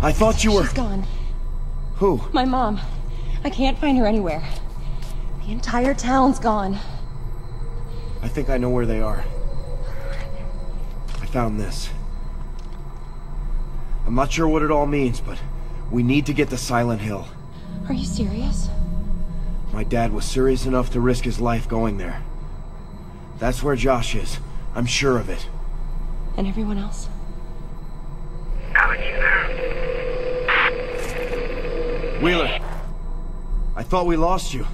I thought you were... She's gone. Who? My mom. I can't find her anywhere. The entire town's gone. I think I know where they are. I found this. I'm not sure what it all means, but we need to get to Silent Hill. Are you serious? My dad was serious enough to risk his life going there. That's where Josh is. I'm sure of it. And everyone else? Wheeler. I thought we lost you.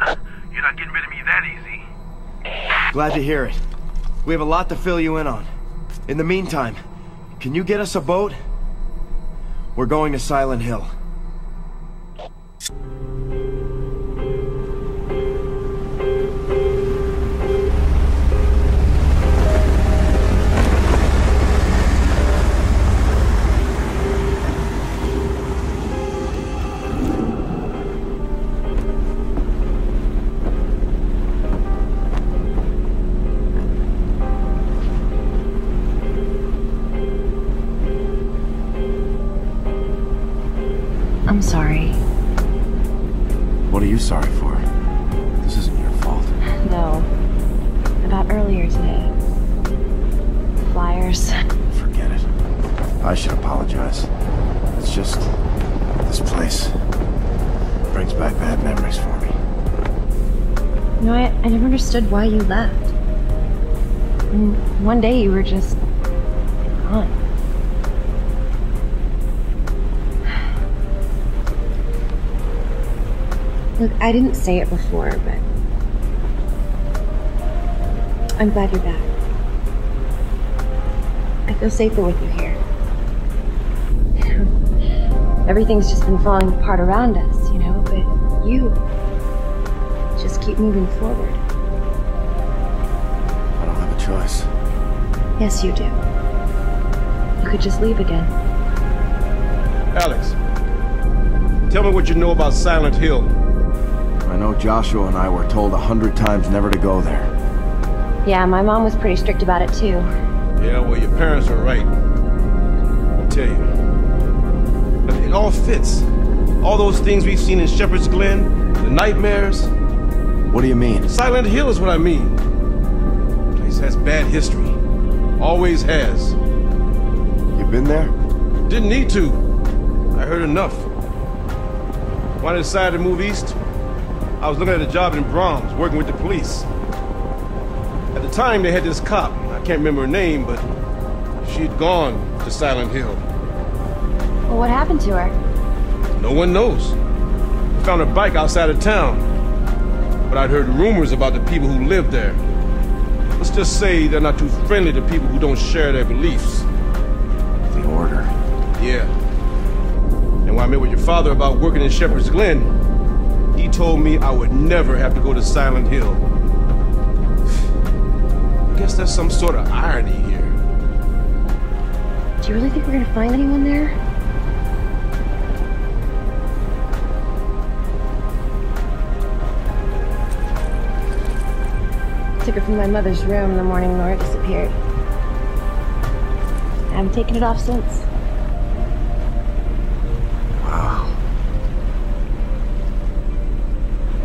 You're not getting rid of me that easy. Glad to hear it. We have a lot to fill you in on. In the meantime, can you get us a boat? We're going to Silent Hill. I'm sorry. What are you sorry for? This isn't your fault. No. About earlier today. Flyers. Forget it. I should apologize. It's just... this place brings back bad memories for me. You know, I, I never understood why you left. And one day you were just gone. Look, I didn't say it before, but I'm glad you're back. I feel safer with you here. Everything's just been falling apart around us, you know, but you just keep moving forward. I don't have a choice. Yes, you do. You could just leave again. Alex, tell me what you know about Silent Hill. I know Joshua and I were told a hundred times never to go there. Yeah, my mom was pretty strict about it too. Yeah, well, your parents are right. I'll tell you. But it all fits. All those things we've seen in Shepard's Glen, the nightmares. What do you mean? Silent Hill is what I mean. The place has bad history. Always has. You been there? Didn't need to. I heard enough. When I decided to move east, I was looking at a job in Brahms, working with the police. At the time, they had this cop. I can't remember her name, but she'd gone to Silent Hill. Well, what happened to her? No one knows. We found her bike outside of town. But I'd heard rumors about the people who lived there. Let's just say they're not too friendly to people who don't share their beliefs. The order. Yeah. And when I met with your father about working in Shepard's Glen, he told me I would never have to go to Silent Hill. I guess there's some sort of irony here. Do you really think we're gonna find anyone there? I Took it from my mother's room the morning Nora disappeared. I haven't taken it off since.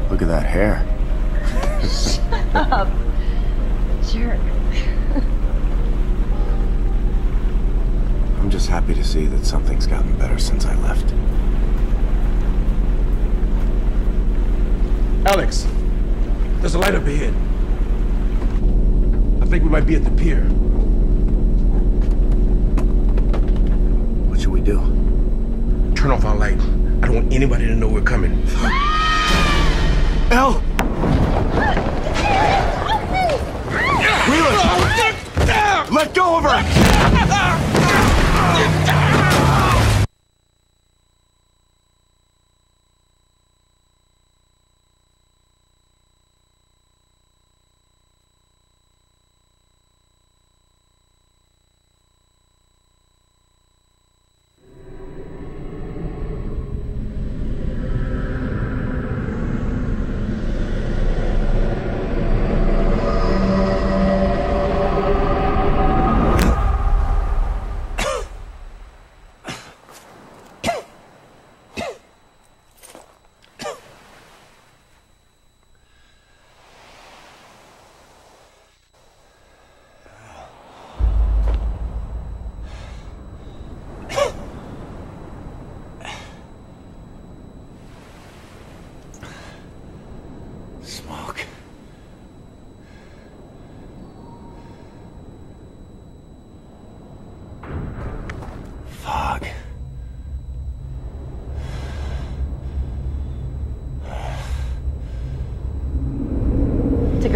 Look at that hair. Shut up. Jerk. I'm just happy to see that something's gotten better since I left. Alex, there's a light up ahead. I think we might be at the pier. What should we do? Turn off our light. I don't want anybody to know we're coming. Elle! Wheeler! Let go of her!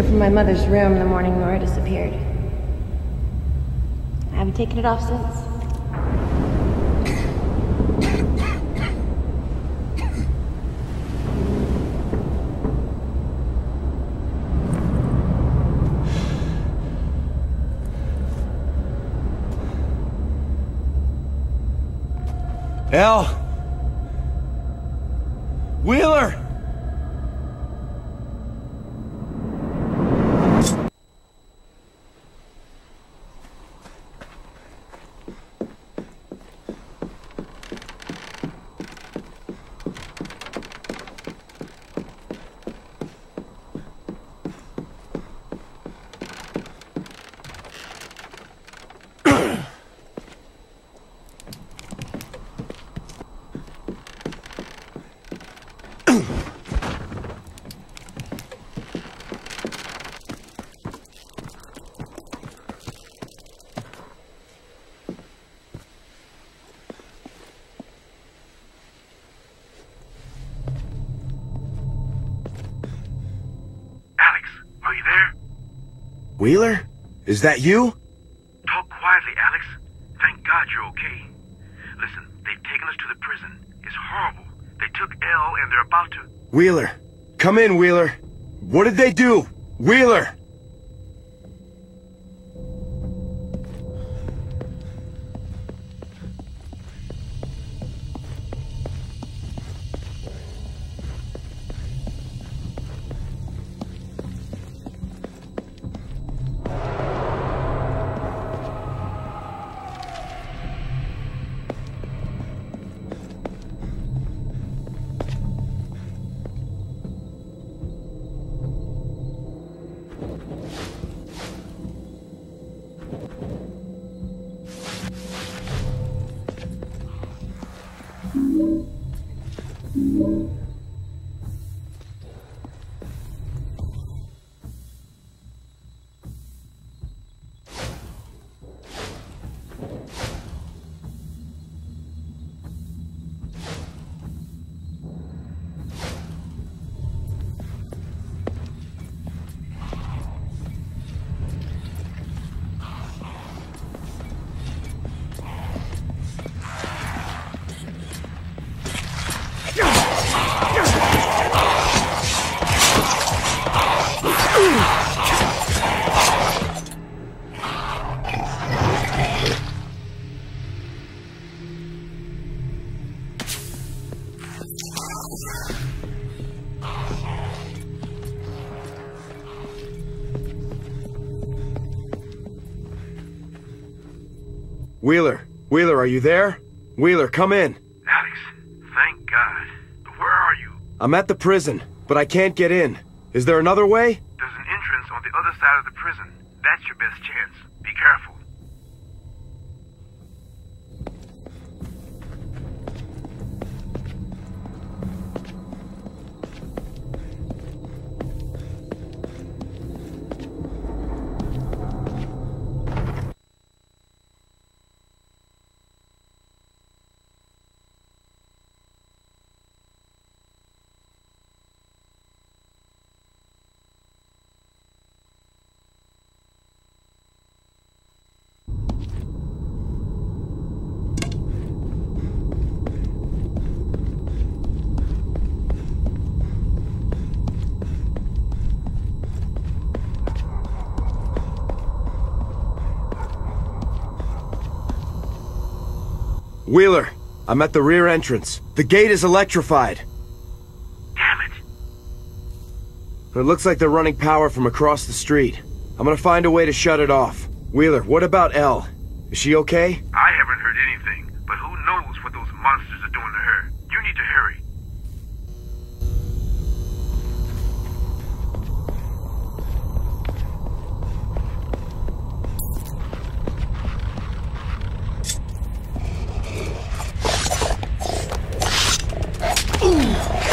Took from my mother's room the morning Nora disappeared. I haven't taken it off since. Elle! Wheeler! Alex, are you there? Wheeler? Is that you? Talk quietly, Alex. Thank God you're okay. Listen, they've taken us to the prison. It's horrible. They took Elle and they're about to... Wheeler. Come in, Wheeler. What did they do? Wheeler! Thank you. Wheeler. Wheeler, are you there? Wheeler, come in. Alex, thank God. Where are you? I'm at the prison, but I can't get in. Is there another way? There's an entrance on the other side of the prison. That's your best chance. Be careful. Wheeler, I'm at the rear entrance. The gate is electrified. Damn it. It looks like they're running power from across the street. I'm gonna find a way to shut it off. Wheeler, what about Elle? Is she okay? I haven't heard anything, but who knows what those monsters are doing to her. You need to hurry. Ooh.